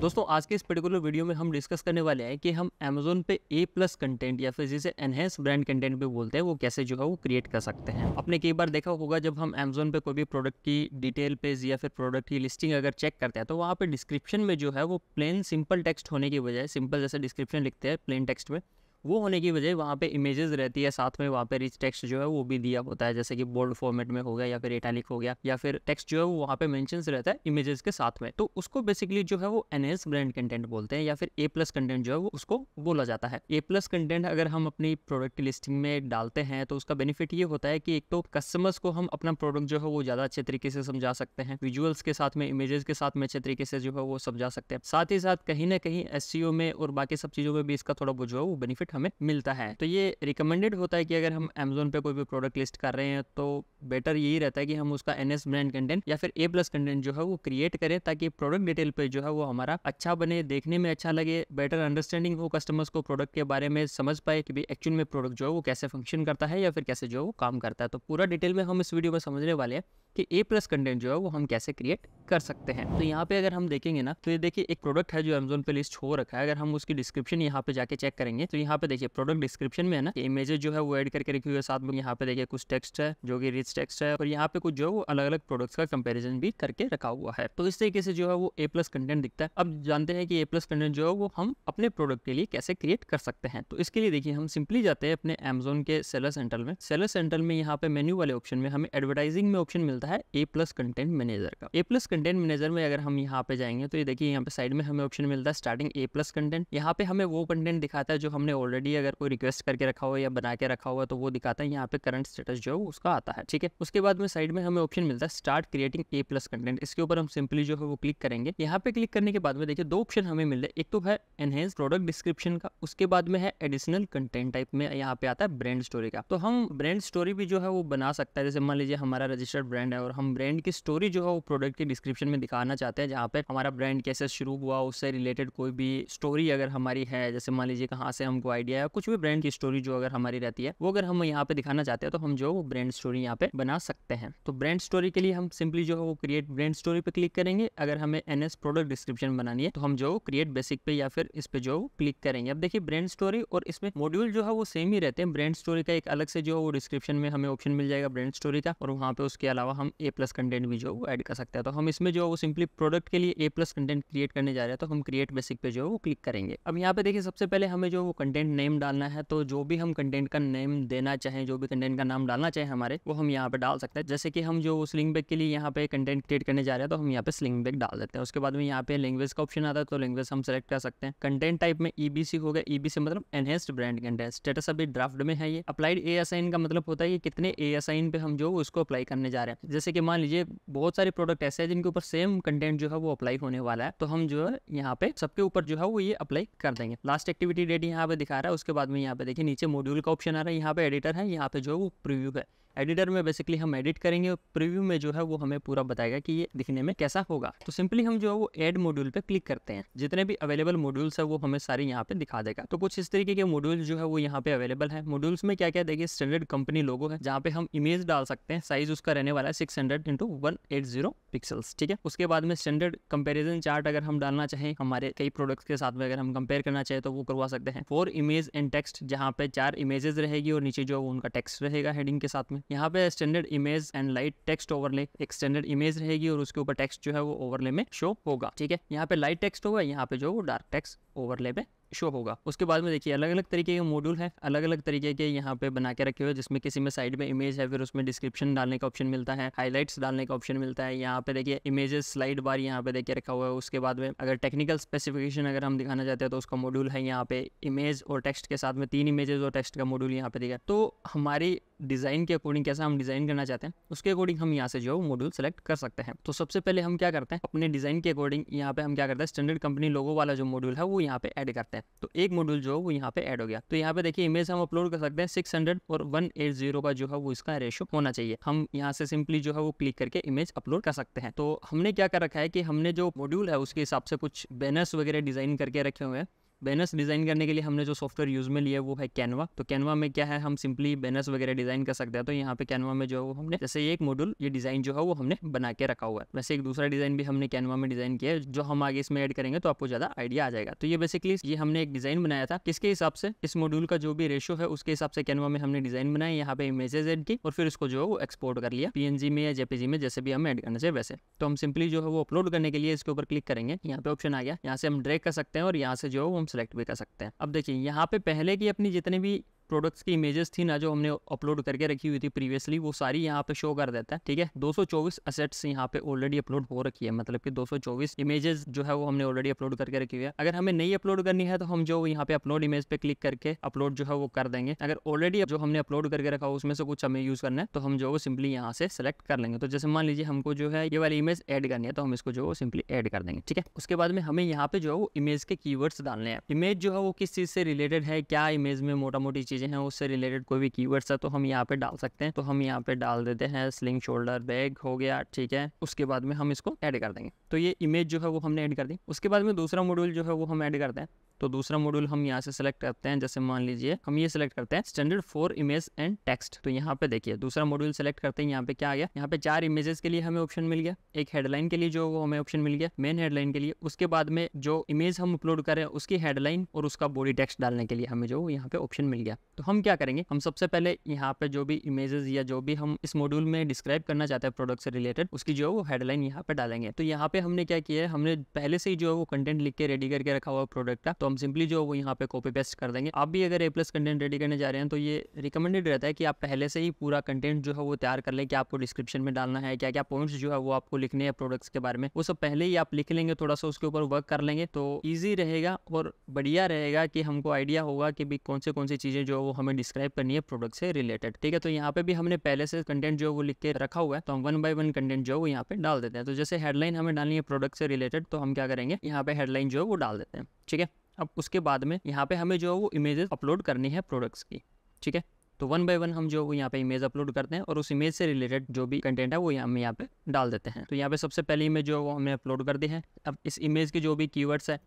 दोस्तों, आज के इस पर्टिकुलर वीडियो में हम डिस्कस करने वाले हैं कि हम अमेजोन पे ए प्लस कंटेंट या फिर जिसे एनहेंस ब्रांड कंटेंट भी बोलते हैं, वो कैसे जो है वो क्रिएट कर सकते हैं। आपने कई बार देखा होगा जब हम अमेजोन पे कोई भी प्रोडक्ट की डिटेल पेज या फिर प्रोडक्ट की लिस्टिंग अगर चेक करते हैं तो वहाँ पर डिस्क्रिप्शन में जो है वो प्लेन सिंपल टेक्स्ट होने की बजाय सिंपल जैसे डिस्क्रिप्शन लिखते हैं प्लेन टेक्स्ट में वो होने की वजह वहाँ पे इमेजेस रहती है, साथ में वहाँ पे रिच टेक्स्ट जो है वो भी दिया होता है, जैसे कि बोल्ड फॉर्मेट में हो गया या फिर इटैलिक हो गया, या फिर टेक्स्ट जो है वो वहाँ पे मेंशन रहता है इमेजेस के साथ में। तो उसको बेसिकली जो है वो एनएस ब्रांड कंटेंट बोलते हैं या फिर ए प्लस कंटेंट जो है वो उसको बोला जाता है। ए प्लस कंटेंट अगर हम अपनी प्रोडक्ट लिस्टिंग में डालते हैं तो उसका बेनिफिट ये होता है कि एक तो कस्टमर्स को हम अपना प्रोडक्ट जो है वो ज़्यादा अच्छे तरीके से समझा सकते हैं विजुअल्स के साथ में इमेजेस के साथ में अच्छे तरीके से जो है वो समझा सकते हैं। साथ ही साथ कहीं ना कहीं एस e में और बाकी सब चीज़ों में भी इसका थोड़ा बहुत जो है वो बेनिफिट हमें मिलता है। तो ये रिकमेंडेड होता है कि अगर हम अमेजोन पे कोई भी प्रोडक्ट लिस्ट कर रहे हैं तो बेटर यही रहता है कि हम उसका एस ब्रांड कंटेंट या फिर ए प्लस कंटेंट जो है वो क्रिएट करें, ताकि प्रोडक्ट डिटेल पे जो है वो हमारा अच्छा बने, देखने में अच्छा लगे बेटर अंडरस्टैंडिंग हो कस्टमर्स को प्रोडक्ट के बारे में समझ पाए कि भाई एक्चुअल में प्रोडक्ट जो है वो कैसे फ़ंक्शन करता है या फिर कैसे जो है वो काम करता है। तो पूरा डिटेल में हम इस वीडियो में समझने वाले हैं। कि ए प्लस कंटेंट जो है वो हम कैसे क्रिएट कर सकते हैं। तो यहाँ पे अगर हम देखेंगे ना तो ये देखिए एक प्रोडक्ट है जो अमेजोन पे लिस्ट हो रखा है। अगर हम उसकी डिस्क्रिप्शन यहाँ पे जाके चेक करेंगे तो यहाँ पे देखिए प्रोडक्ट डिस्क्रिप्शन में है ना इमेजेस जो है वो ऐड करके रखी हुई है। साथ में यहाँ पे देखिए कुछ टेक्स्ट है, जो कि रिच टेक्स्ट है, और यहाँ पे कुछ जो है वो अलग अलग प्रोडक्ट्स का कंपेरिजन भी करके रखा हुआ है। तो इस तरीके से जो है वो ए प्लस कंटेंट दिखता है। अब जानते हैं कि ए प्लस कंटेंट जो है वो हम अपने प्रोडक्ट के लिए कैसे क्रिएट कर सकते हैं। तो इसके लिए देखिए, हम सिंपली जाते हैं अपने अमेजोन के सेलर सेंटर में। सेलर सेंटर में यहाँ पे मेन्यू वाले ऑप्शन में हमें एडवर्टाइजिंग में ऑप्शन मिलता है। ए प्लस कंटेंट मैनेजर का। ए प्लस कंटेंट मैनेजर में अगर हम यहाँ पे जाएँगे तो ये देखिए यहाँ पे साइड में हमें ऑप्शन मिलता है स्टार्टिंग ए प्लस कंटेंट यहाँ पे हमें वो कंटेंट दिखाता है जो हमने ऑलरेडी अगर कोई रिक्वेस्ट करके रखा हुआ या बना के रखा हुआ तो वो दिखाता है। यहाँ पे करंट स्टेटस जो है उसका आता है, ठीक है? उसके बाद में साइड में हमें ऑप्शन मिलता है start creating A plus content इसके ऊपर हम सिंपली जो है वो क्लिक करेंगे। यहाँ पे क्लिक करने के बाद में देखिए दो ऑप्शन हमें मिल रहे एक तो है एनहेंस प्रोडक्ट डिस्क्रिप्शन का, उसके बाद में है एडिशनल कंटेंट टाइप में यहाँ पे आता है ब्रांड स्टोरी का। तो हम ब्रांड स्टोरी भी जो है वो बना सकता है। जैसे मान लीजिए हमारा रजिस्टर्ड ब्रांड है और हम ब्रांड की स्टोरी जो है वो प्रोडक्ट के डिस्क्रिप्शन में दिखाना चाहते हैं, जहाँ पे हमारा ब्रांड कैसे शुरू हुआ, उससे रिलेटेड कोई भी स्टोरी अगर हमारी है, जैसे मान लीजिए कहाँ से हमको आइडिया है कुछ भी ब्रांड की स्टोरी जो अगर हमारी रहती है, वो अगर हम यहाँ पे दिखाना चाहते हैं तो हम जो वो ब्रांड स्टोरी यहाँ पे बना सकते हैं। तो ब्रांड स्टोरी के लिए हम सिंपली जो है वो क्रिएट ब्रांड स्टोरी पे क्लिक करेंगे। अगर हमें एनएस प्रोडक्ट डिस्क्रिप्शन बनानी है तो हम जो क्रिएट बेसिक पे या फिर इस पे जो क्लिक करेंगे। अब देखिए ब्रांड स्टोरी और इसमें मॉड्यूल जो है वो सेम ही रहते हैं। ब्रांड स्टोरी का एक अलग से जो वो डिस्क्रिप्शन में हमें ऑप्शन मिल जाएगा ब्रांड स्टोरी का और वहाँ पे उसके अलावा हम ए प्लस कंटेंट भी जो वो ऐड कर सकते हैं। तो हम इसमें जो है वो सिंपली प्रोडक्ट के लिए ए प्लस कंटेंट क्रिएट करने जा रहे हैं तो हम क्रिएट बेसिक पे जो है वो क्लिक करेंगे। अब यहाँ पे देखिए, सबसे पहले हमें जो वो कंटेंट नेम डालना है तो जो भी हम कंटेंट का नेम देना चाहें, जो भी कंटेंट का नाम डालना चाहें हमारे, वो हम यहाँ पे डाल सकते हैं। जैसे कि हम जो स्लिंग बैग के लिए यहाँ पे कंटेंट क्रिएट करने जा रहे हैं तो हम यहाँ पे स्लिंग बैग डाल देते हैं। उसके बाद में यहाँ पे लैंग्वेज का ऑप्शन आता है तो लैंग्वेज हम सेलेक्ट कर सकते हैं। कंटेंट टाइप में ईबीसी हो गया। ईबीसी मतलब एनहेंस्ड ब्रांड कंटेंट स्टेटस अभी ड्राफ्ट में है ये। अप्लाइड ए का मतलब होता है कि कितने ए पे हम जो उसको अप्लाई करने जा रहे हैं। जैसे कि मान लीजिए बहुत सारे प्रोडक्ट ऐसे हैं जिनके ऊपर सेम कंटेंट जो है वो अप्लाई होने वाला है तो हम जो है यहाँ पे सबके ऊपर जो है वो ये अप्लाई कर देंगे। लास्ट एक्टिविटी डेट यहाँ पे दिखा रहा है, उसके बाद में यहाँ पे देखिए नीचे मॉड्यूल का ऑप्शन आ रहा है, यहाँ पे एडिटर है, यहाँ पे जो है वो प्रीव्यू है। एडिटर में बेसिकली हम एडिट करेंगे और प्रीव्यू में जो है वो हमें पूरा बताएगा कि ये दिखने में कैसा होगा। तो सिंपली हम जो है वो एड मॉड्यूल पे क्लिक करते हैं। जितने भी अवेलेबल मॉड्यूल्स है वो हमें सारे यहाँ पे दिखा देगा। तो कुछ इस तरीके के मॉड्यूल जो है वो यहाँ पे अवेलेबल है। मॉड्यूल्स में क्या क्या देखिए स्टैंडर्ड कंपनी लोगो है, जहाँ पे हम इमेज डाल सकते हैं। साइज़ उसका रहने वाला है six hundred into one eight zero pixels ठीक है? उसके बाद में स्टैंडर्ड कंपेरिजन चार्ट अगर हम डालना चाहें, हमारे कई प्रोडक्ट्स के साथ में अगर हम कंपेयर करना चाहें तो वो करवा सकते हैं। फोर इमेज एंड टेक्स्ट जहाँ पे चार इमेजेस रहेगी और नीचे जो उनका टेक्स्ट रहेगा हेडिंग के साथ में। यहाँ पे standard image and light text overlay एक स्टैंडर्ड इमेज रहेगी और उसके ऊपर टेक्स्ट जो है वो ओवरले में शो होगा, ठीक है? यहाँ पे लाइट टेक्स्ट होगा, यहाँ पे जो डार्क टेक्स्ट ओवरले में शो होगा। उसके बाद में देखिए अलग अलग तरीके के मॉड्यूल है अलग अलग तरीके के यहाँ पे बना के रखे हुए जिसमें किसी में साइड में इमेज है, फिर उसमें डिस्क्रिप्शन डालने का ऑप्शन मिलता है हाईलाइट्स डालने का ऑप्शन मिलता है, यहाँ पे देखिए इमेजेस स्लाइड बार यहाँ पे देखिए रखा हुआ है। उसके बाद में अगर टेक्निकल स्पेसिफिकेशन अगर हम दिखाना चाहते हैं तो उसका मॉड्यूल है यहाँ पे इमेज और टेक्स्ट के साथ में तीन इमेजेस और टेक्स्ट का मॉड्यूल यहाँ पे देखिए तो हमारी डिज़ाइन के अकॉर्डिंग कैसा हम डिज़ाइन करना चाहते हैं, उसके अकॉर्डिंग हम यहाँ से जो मॉड्यूल सेलेक्ट कर सकते हैं। तो सबसे पहले हम क्या करते हैं, अपने डिज़ाइन के अकॉर्डिंग यहाँ पे हम क्या करते हैं स्टैंडर्ड कंपनी लोगो वाला जो मॉड्यूल है, वो यहाँ पे ऐड करते हैं। तो एक मॉड्यूल जो है वो यहाँ पे ऐड हो गया। तो यहाँ पे देखिए इमेज हम अपलोड कर सकते हैं सिक्स और वन का जो है वो इसका रेशो होना चाहिए। हम यहाँ से सिंपली जो है वो क्लिक करके इमेज अपलोड कर सकते हैं। तो हमने क्या कर रखा है कि हमने जो मॉड्यूल है उसके हिसाब से कुछ बैनर्स वगैरह डिज़ाइन करके रखे हुए हैं। बैनर्स डिज़ाइन करने के लिए हमने जो सॉफ्टवेयर यूज़ में लिया वो है कैनवा। तो कैनवा में क्या है, हम सिंपली बैनर्स वगैरह डिज़ाइन कर सकते हैं। तो यहाँ पे कैनवा में जो है वो हमने, जैसे एक मॉड्यूल, ये डिज़ाइन जो है वो हमने बना के रखा हुआ है। वैसे एक दूसरा डिज़ाइन भी हमने कैनवा में डिज़ाइन किया है, जो हम आगे इसमें ऐड करेंगे तो आपको ज़्यादा आइडिया आ जाएगा। तो ये बेसिकली ये हमने एक डिज़ाइन बनाया था। किसके हिसाब से? इस मॉड्यूल का जो भी रेशो है, उसके हिसाब से कैनवा में हमने डिज़ाइन बनाया। यहाँ पे इमेजेस एड की और फिर उसको जो है वो एक्सपोर्ट कर लिया पीएनजी में या जेपीजी में, जैसे भी हम ऐड करना चाहिए वैसे। तो हम सिंपली जो है वो अपलोड करने के लिए इसके ऊपर क्लिक करेंगे। यहाँ पे ऑप्शन आ गया। यहाँ से हम ड्रैग कर सकते हैं और यहाँ से जो है हम सेलेक्ट भी कर सकते हैं। अब देखिए, यहाँ पे पहले की अपनी जितने भी प्रोडक्ट्स की इमेजेस थी ना जो हमने अपलोड करके रखी हुई थी प्रीवियसली वो सारी यहाँ पे शो कर देता है, ठीक है? 224 असेट्स यहाँ पे ऑलरेडी अपलोड हो रखी है मतलब कि 224 इमेजेस जो है वो हमने ऑलरेडी अपलोड करके रखी हुई है। अगर हमें नहीं अपलोड करनी है तो हम जो यहाँ पे अपलोड इमेज पे क्लिक करके अपलोड जो है वो कर देंगे। अगर ऑलरेडी जो हमने अपलोड करके रखा उसमें से कुछ हमें यूज़ करना है तो हम जो सिंपली यहाँ से सेलेक्ट कर लेंगे। तो जैसे मान लीजिए हमको जो है ये वाली इमेज एड करनी है तो हम इसको जो सिंपली एड कर देंगे, ठीक है? उसके बाद में हमें यहाँ पे जो है वो इमेज के कीवर्ड्स डालने हैं। इमेज जो है वो किस चीज़ से रिलेटेड है, क्या इमेज में मोटा मोटी चीज़ें हैं, उससे रिलेटेड कोई भी कीवर्ड्स है तो हम यहाँ पे डाल सकते हैं। तो हम यहाँ पे डाल देते हैं स्लिंग शोल्डर बैग हो गया, ठीक है। उसके बाद में हम इसको ऐड कर देंगे। तो ये इमेज जो है वो हमने ऐड कर दी। उसके बाद में दूसरा मॉड्यूल जो है वो हम ऐड करते हैं। तो दूसरा मॉड्यूल हम यहाँ से सेलेक्ट करते हैं, जैसे मान लीजिए, हम ये सेलेक्ट करते हैं standard four image and text तो यहाँ पे देखिए, दूसरा मॉड्यूल सेलेक्ट करते हैं, यहाँ पे क्या आ गया? यहाँ पे चार इमेजेस के लिए हमें ऑप्शन मिल गया। एक हेडलाइन के लिए जो वो हमें ऑप्शन मिल गया मेन हेडलाइन के लिए। उसके बाद में जो इमेज हम अपलोड कर रहे हैं, उसकी हेडलाइन और उसका बॉडी टेक्स्ट डालने के लिए हमें जो यहाँ पे ऑप्शन मिल गया। तो हम क्या करेंगे? हम सबसे पहले यहाँ पे जो भी इमेजेस या जो भी हम इस मॉड्यूल में डिस्क्राइब करना चाहते हैं प्रोडक्ट से रिलेटेड उसकी जो वो हेडलाइन यहाँ पे डालेंगे। तो यहाँ पे हमने क्या किया है? हमने पहले से ही जो है वो कंटेंट लिख के रेडी करके रखा हुआ प्रोडक्ट का। तो हम सिंपली जो वो यहाँ पे कॉपी पेस्ट कर देंगे। आप भी अगर ए प्लस कंटेंट रेडी करने जा रहे हैं तो ये रिकमेंडेड रहता है कि आप पहले से ही पूरा कंटेंट जो है वो तैयार कर लें कि आपको डिस्क्रिप्शन में डालना है क्या क्या पॉइंट्स जो है वो आपको लिखने हैं प्रोडक्ट्स के बारे में। वो सब पहले ही आप लिख लेंगे, थोड़ा सा उसके ऊपर वर्क कर लेंगे तो ईजी रहेगा और बढ़िया रहेगा कि हमको आइडिया होगा कि भी कौन से कौन सी चीज़ें जो है वो हमें डिस्क्राइब करनी है प्रोडक्ट से रिलेटेड ठीक है तो यहाँ पे भी हमने पहले से कंटेंट जो वो लिख के रखा हुआ है तो हम वन बाय वन कंटेंट जो है वो यहाँ पे डाल देते हैं। तो जैसे हेडलाइन हमें डालनी है प्रोडक्ट से रिलेटेड तो हम क्या करेंगे, यहाँ पे हेडलाइन जो है वो डाल देते हैं। ठीक है? अब उसके बाद में यहाँ पे हमें जो है वो इमेजेस अपलोड करनी है प्रोडक्ट्स की, ठीक है? तो वन बाय वन हम जो वो यहाँ पे इमेज अपलोड करते हैं और उस इमेज से रिलेटेड जो भी कंटेंट है वो हम यहाँ पे डाल देते हैं। तो यहाँ पे सबसे पहले इमेज जो है वो हमने अपलोड कर दी है। अब इस इमेज के जो भी कीवर्ड्स है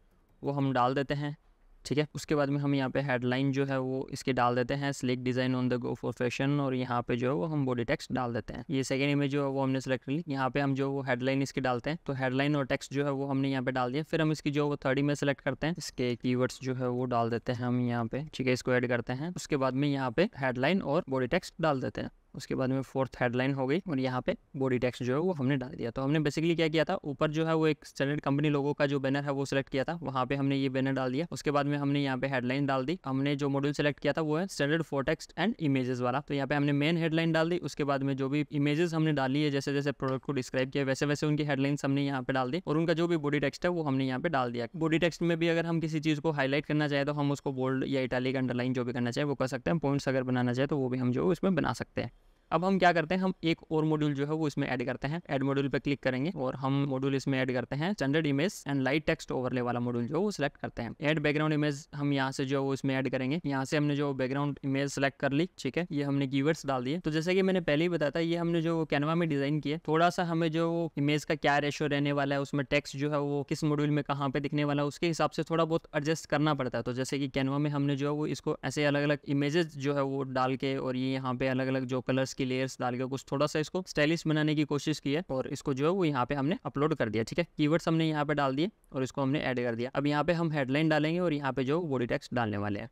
वो हम डाल देते हैं। ठीक है? उसके बाद में हम यहाँ पे हेडलाइन जो है वो इसके डाल देते हैं slick design on the go for fashion और यहाँ पे जो है वो हम बॉडी टेक्स्ट डाल देते हैं। ये सेकंड इमेज जो है वो हमने सेलेक्ट कर ली। यहाँ पे हम जो वो हेडलाइन इसकी डालते हैं तो हेडलाइन और टेक्स्ट जो है वो हमने यहाँ पे डाल दिया। फिर हम इसकी जो वो थर्ड इमेज सेलेक्ट करते हैं, इसके कीवर्ड्स जो है वो डाल देते हैं हम यहाँ पे। ठीक है, इसको एड करते हैं। उसके बाद में यहाँ पे हेडलाइन और बॉडी टेक्स्ट डाल देते हैं। उसके बाद में फोर्थ हेडलाइन हो गई और यहाँ पे बॉडी टेक्स्ट जो है वो हमने डाल दिया। तो हमने बेसिकली क्या किया था? ऊपर जो है वो एक स्टैंडर्ड कंपनी लोगों का जो बैनर है वो सिलेक्ट किया था। वहाँ पे हमने ये बैनर डाल दिया। उसके बाद में हमने यहाँ पे हेडलाइन डाल दी। हमने जो मॉड्यूल सेलेक्ट किया था वो है standard four text and images वाला। तो यहाँ पे हमने मेन हेडलाइन डाल दी। उसके बाद में जो भी इमेजेस हमने डाली है, जैसे जैसे प्रोडक्ट को डिस्क्राइब किया, वैसे वैसे उनकी हेडलाइंस हमने यहाँ पे डाल दी और उनका जो भी बॉडी टेक्स्ट है वो हमने यहाँ पे डाल दिया। बॉडी टेक्स्ट में भी अगर हम किसी चीज़ को हाईलाइट करना चाहे तो हम उसको बोल्ड या इटालिक अंडरलाइन जो भी करना चाहे वो कर सकते हैं। पॉइंट्स अगर बनाना चाहे तो वो भी हम जो इसमें बना सकते हैं। अब हम क्या करते हैं, हम एक और मॉड्यूल जो है वो इसमें ऐड करते हैं। ऐड मॉड्यूल पे क्लिक करेंगे और हम मॉड्यूल इसमें ऐड करते हैं standard image and light text overlay वाला मॉड्यूल जो वो सिलेक्ट करते हैं। ऐड बैकग्राउंड इमेज हम यहाँ से जो वो इसमें ऐड करेंगे। यहाँ से हमने जो बैकग्राउंड इमेज सेलेक्ट कर ली, ठीक है, ये हमने कीवर्ड्स डाल दिए। तो जैसे कि मैंने पहले ही बताया ये हमने जो कैनवा में डिज़ाइन किया थोड़ा सा हमें जो इमेज का क्या रेशो रहने वाला है, उसमें टेक्स्ट जो है वो किस मॉड्यूल में कहाँ पे दिखने वाला है, उसके हिसाब से थोड़ा बहुत एडजस्ट करना पड़ता है। तो जैसे कि कैनवा में हमने जो है वो इसको ऐसे अलग अलग इमेजेस जो है वो डाल के और ये यहाँ पे अलग अलग जो कलर्स की लेयर्स डाल के कुछ थोड़ा सा इसको स्टाइलिश बनाने की कोशिश की है और इसको जो है वो यहाँ पे हमने अपलोड कर दिया, ठीक है? कीवर्ड्स हमने यहाँ पे डाल दिए और इसको हमने ऐड कर दिया। अब यहाँ पे हम हेडलाइन डालेंगे और यहाँ पे जो बॉडी टैक्स डालने वाले हैं।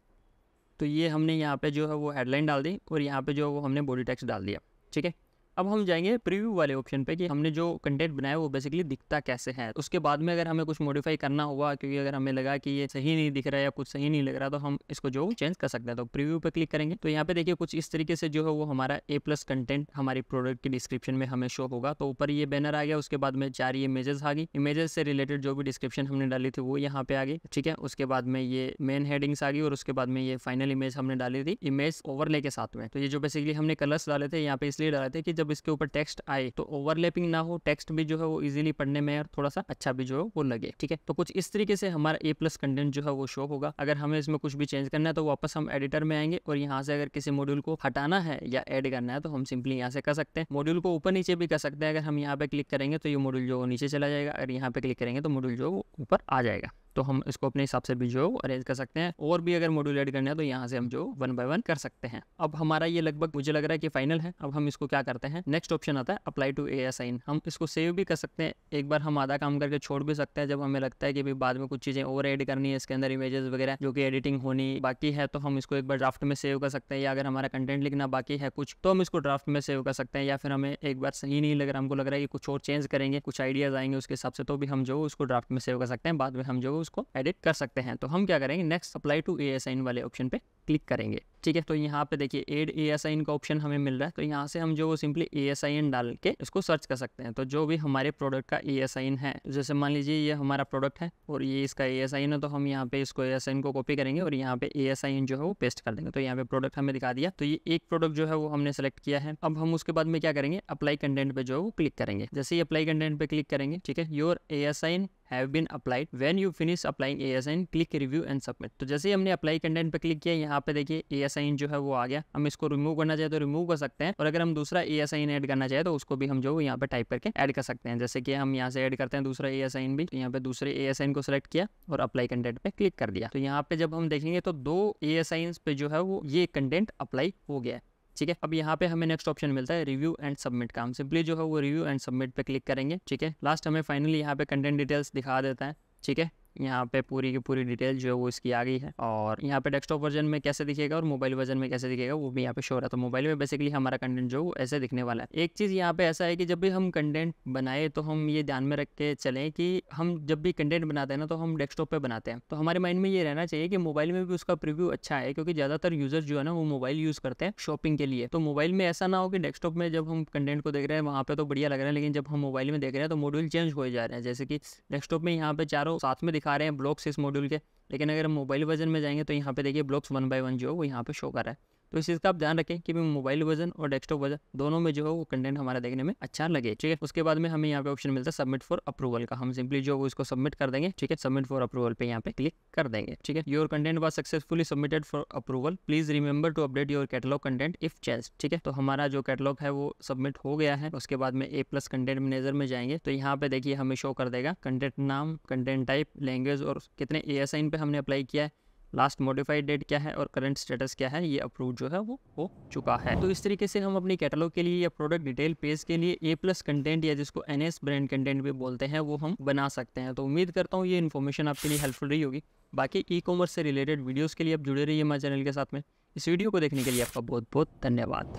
तो ये हमने यहाँ पे जो है वो हेडलाइन डाल दी और यहाँ पे जो वो हमने बॉडी टैक्स डाल दिया, ठीक है? अब हम जाएँगे प्रीव्यू वाले ऑप्शन पे कि हमने जो कंटेंट बनाया वो बेसिकली दिखता कैसे है। उसके बाद में अगर हमें कुछ मॉडिफाई करना हुआ, क्योंकि अगर हमें लगा कि ये सही नहीं दिख रहा है या कुछ सही नहीं लग रहा तो हम इसको जो चेंज कर सकते हैं। तो प्रीव्यू पे क्लिक करेंगे। तो यहाँ पे देखिए कुछ इस तरीके से जो है, वो हमारा ए प्लस कंटेंट हमारी प्रोडक्ट की डिस्क्रिप्शन में हमें शो होगा। तो ऊपर ये बैनर आ गया, उसके बाद में चार ये इमेजेस आ गई। इमेजेस से रिलेटेड जो भी डिस्क्रिप्शन हमने डाली थी, वो यहाँ पे आ गई, ठीक है? उसके बाद में ये मेन हेडिंग्स आ गई और उसके बाद में ये फाइनल इमेज हमने डाली थी इमेज ओवरले के साथ में। तो ये जो बेसिकली हमने कलर्स डाले थे, यहाँ पे इसलिए डाले थे कि जब इसके ऊपर टेक्स्ट आए तो ओवरलैपिंग ना हो टेक्स्ट भी जो है वो इजीली पढ़ने में और थोड़ा सा अच्छा भी जो है वो लगे, ठीक है? तो कुछ इस तरीके से हमारा ए प्लस कंटेंट जो है वो शो होगा। अगर हमें इसमें कुछ भी चेंज करना है तो वापस हम एडिटर में आएँगे और यहाँ से अगर किसी मॉड्यूल को हटाना है या एड करना है तो हम सिंपली यहाँ से कर सकते हैं। मॉड्यूल को ऊपर नीचे भी कर सकते हैं। अगर हम यहाँ पे क्लिक करेंगे तो ये मॉड्यूल जो नीचे चला जाएगा। अगर यहाँ पे क्लिक करेंगे तो मॉड्यूल जो ऊपर आ जाएगा। तो हम इसको अपने हिसाब से भी जो अरेंज कर सकते हैं। और भी अगर मॉड्यूल ऐड करना है तो यहाँ से हम जो वन बाय वन कर सकते हैं। अब हमारा ये लगभग मुझे लग रहा है कि फाइनल है। अब हम इसको क्या करते हैं? नेक्स्ट ऑप्शन आता है अप्लाई टू ए साइन हम इसको सेव भी कर सकते हैं। एक बार हम आधा काम करके छोड़ भी सकते हैं जब हमें लगता है कि बाद में कुछ चीज़ें और एड करनी है, इसके अंदर इमेजेस वगैरह जो कि एडिटिंग होनी बाकी है तो हम इसको एक बार ड्राफ्ट में सेव कर सकते हैं। या अगर हमारा कंटेंट लिखना बाकी है कुछ तो हम इसको ड्राफ्ट में सेव कर सकते हैं। या फिर हमें एक बार सही नहीं लग रहा, हमको लग रहा है कि कुछ और चेंज करेंगे, कुछ आइडियाज़ आएँगे उसके हिसाब से तो भी हम जो उसको ड्राफ्ट में सेव कर सकते हैं। बाद में हम जो उसको एडिट कर सकते हैं। तो हम क्या करेंगे? नेक्स्ट अप्लाई टू ए वाले ऑप्शन पर क्लिक करेंगे। ठीक है तो यहाँ पे देखिए एड ए एस आई इन का ऑप्शन हमें मिल रहा है। तो यहाँ से हम जो सिंपली ए एस आई इन डाल के इसको सर्च कर सकते हैं। तो जो भी हमारे प्रोडक्ट का ए एस आई इन है, जैसे मान लीजिए ये हमारा प्रोडक्ट है और ये इसका ए एस आई इन है तो हम यहाँ पे इसको ए एस आई इन को कॉपी करेंगे और यहाँ पे ए एस आई इन जो है वो पेस्ट कर देंगे। तो यहाँ पे प्रोडक्ट हमें दिखा दिया। तो ये एक प्रोडक्ट जो है वो हमने सेलेक्ट किया है। अब हम उसके बाद में क्या करेंगे? अप्लाई कंटेंट पे जो है वो क्लिक करेंगे। जैसे ही अप्लाई कंटेंट पे क्लिक करेंगे, ठीक है your A S I N have been applied when you finish applying A S I click review and submit तो जैसे ही हमने अप्लाई कंटेंट पे क्लिक किया, यहाँ पे देखिए ए एस जो है वो आ गया। हम इसको रिमूव करना चाहे तो रिमूव कर सकते हैं और अगर हम दूसरा ए ऐड करना चाहे तो उसको भी हम जो यहाँ पे टाइप करके ऐड कर सकते हैं। जैसे कि हम यहाँ से ऐड करते हैं दूसरा ए भी तो यहाँ पे दूसरे ए को सिलेक्ट किया और अप्लाई कंटेंट पे क्लिक कर दिया। तो यहाँ पे जब हम देखेंगे तो दो ए पे जो है वो ये कंटेंट अप्लाई हो गया ठीक है? अब यहाँ पे हमें नेक्स्ट ऑप्शन मिलता है रिव्यू एंड सबमिट का। हम सिंपली जो है वो रिव्यू एंड सबमिट पे क्लिक करेंगे। ठीक है? लास्ट हमें फाइनली यहाँ पे कंटेंट डिटेल्स दिखा देता है। ठीक है? यहाँ पे पूरी की पूरी डिटेल जो है वो इसकी आ गई है। और यहाँ पे डेस्कटॉप वर्जन में कैसे दिखेगा और मोबाइल वर्जन में कैसे दिखेगा, वो भी यहाँ पे शो रहा है। तो मोबाइल में बेसिकली हमारा कंटेंट जो ऐसे दिखने वाला है। एक चीज़ यहाँ पे ऐसा है कि जब भी हम कंटेंट बनाए तो हम ये ध्यान में रख के चलें कि हम जब भी कंटेंट बनाते हैं ना तो हम डेस्कटॉप पे बनाते हैं। तो हमारे माइंड में ये रहना चाहिए कि मोबाइल में भी उसका प्रिव्यू अच्छा है, क्योंकि ज़्यादातर यूज़र जो है ना, वो मोबाइल यूज़ करते हैं शॉपिंग के लिए। तो मोबाइल में ऐसा ना हो कि डेस्कटॉप में जब हम कंटेंट को देख रहे हैं, वहाँ पे तो बढ़िया लग रहा है, लेकिन जब हम मोबाइल में देख रहे हैं तो मॉड्यूल चेंज हो जा रहे हैं। जैसे कि डेस्कटॉप में यहाँ पे चारों साथ में दिखा रहे हैं ब्लॉक्स इस मॉड्यूल के। लेकिन अगर हम मोबाइल वर्जन में जाएँगे तो यहाँ पे देखिए ब्लॉक्स वन बाय वन जो है वो यहाँ पे शो कर रहा है। तो इस चीज़ का आप ध्यान रखें कि मोबाइल वर्जन और डेस्कटॉप वर्जन दोनों में जो है वो कंटेंट हमारा देखने में अच्छा लगे, ठीक है? उसके बाद में हमें यहाँ पे ऑप्शन मिलता है सबमिट फॉर अप्रूवल का। हम सिंपली जो इसको सबमिट कर देंगे, ठीक है? सबमिट फॉर अप्रूवल पे यहाँ पे क्लिक कर देंगे, ठीक है? Your content was successfully submitted for approval please remember to update your catalogue content if change ठीक है? तो हमारा जो कैटलॉग है वो सबमिट हो गया है। उसके बाद में ए प्लस कंटेंट मैनेजर में जाएँगे। तो यहाँ पे देखिए हमें शो कर देगा कंटेंट नाम कंटेंट टाइप लैंग्वेज और कितने ए पे हमने अप्लाई किया है। लास्ट मॉडिफाइड डेट क्या है और करंट स्टेटस क्या है, ये अप्रूव जो है वो हो चुका है। तो इस तरीके से हम अपनी कैटलॉग के लिए या प्रोडक्ट डिटेल पेज के लिए ए प्लस कंटेंट या जिसको एन एस ब्रांड कंटेंट भी बोलते हैं, वो हम बना सकते हैं। तो उम्मीद करता हूँ ये इन्फॉर्मेशन आपके लिए हेल्पफुल रही होगी। बाकी ई कॉमर्स से रिलेटेड वीडियोज़ के लिए आप जुड़े रहिए हमारे चैनल के साथ में। इस वीडियो को देखने के लिए आपका बहुत बहुत धन्यवाद।